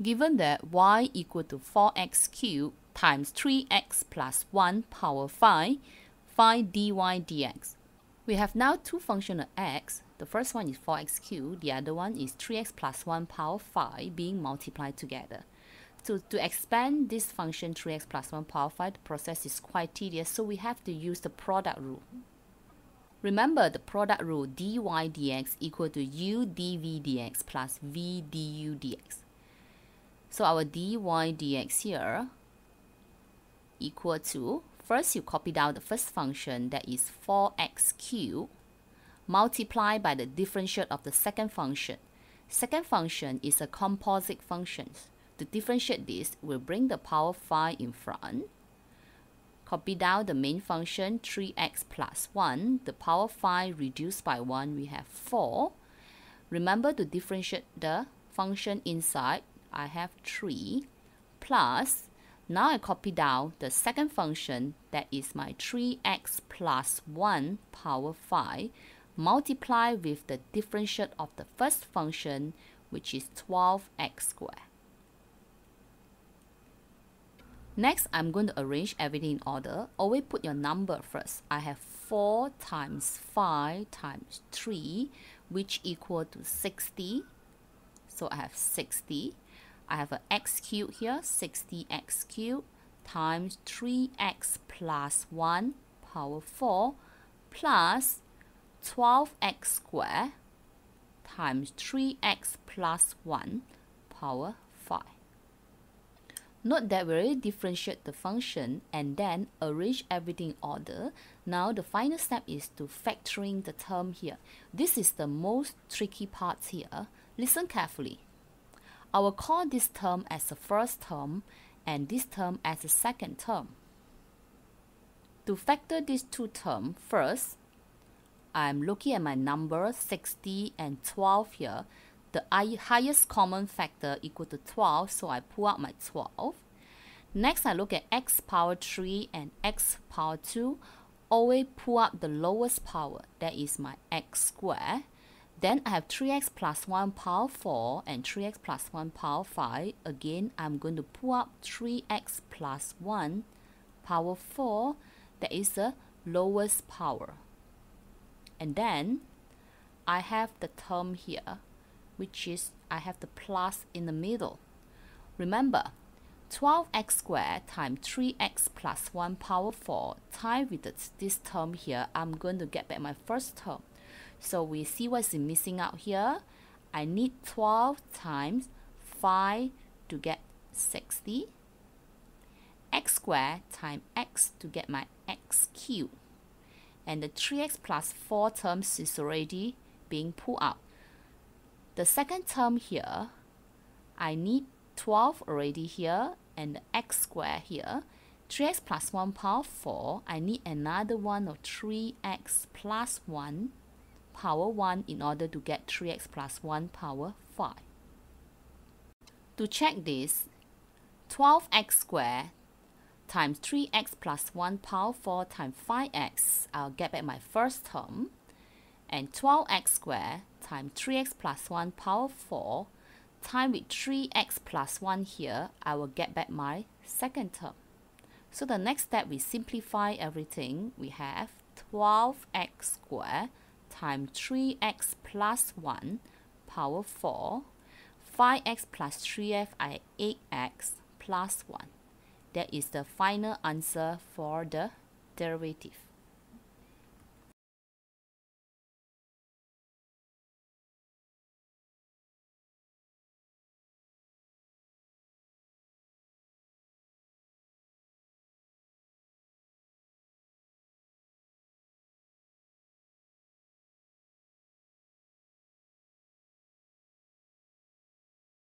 Given that y equal to 4x cubed times 3x plus 1 power 5, find dy dx. We have now two functions of x. The first one is 4x cubed, the other one is 3x plus 1 power 5 being multiplied together. So to expand this function 3x plus 1 power 5, the process is quite tedious, so we have to use the product rule. Remember the product rule dy dx equal to u dv dx plus v du dx. So our dy dx here equal to, first you copy down the first function that is 4x cubed multiplied by the differential of the second function. Second function is a composite function. To differentiate this, we'll bring the power 5 in front. Copy down the main function 3x plus 1. The power 5 reduced by 1, we have 4. Remember to differentiate the function inside. I have 3 plus now I copy down the second function that is my 3x plus 1 power 5 multiply with the differential of the first function which is 12x squared. Next, I'm going to arrange everything in order. Always put your number first. I have 4 times 5 times 3 which equal to 60. So I have 60. I have an x cubed here, 60x cubed times 3x plus 1 power 4 plus 12x squared times 3x plus 1 power 5. Note that we already differentiate the function and then arrange everything in order. Now the final step is to factoring the term here. This is the most tricky part here. Listen carefully. I will call this term as the first term and this term as the second term. To factor these two terms, first, I'm looking at my number 60 and 12 here. The highest common factor equal to 12, so I pull out my 12. Next, I look at x power 3 and x power 2. Always pull up the lowest power, that is my x squared. Then I have 3x plus 1 power 4 and 3x plus 1 power 5. Again, I'm going to pull up 3x plus 1 power 4. That is the lowest power. And then I have the term here, which is I have the plus in the middle. Remember, 12x squared times 3x plus 1 power 4 times with this term here, I'm going to get back my first term. So we see what's missing out here. I need 12 times 5 to get 60. x squared times x to get my x cubed. And the 3x plus 4 terms is already being pulled out. The second term here, I need 12 already here and the x squared here. 3x plus 1 power 4, I need another one of 3x plus 1 power 1 in order to get 3x plus 1 power 5. To check this, 12x squared times 3x plus 1 power 4 times 5x, I'll get back my first term. And 12x squared times 3x plus 1 power 4 times with 3x plus 1 here, I will get back my second term. So the next step, we simplify everything. We have 12x squared times 3x plus 1 power 4 5x plus 3f I 8x plus 1 that is the final answer for the derivative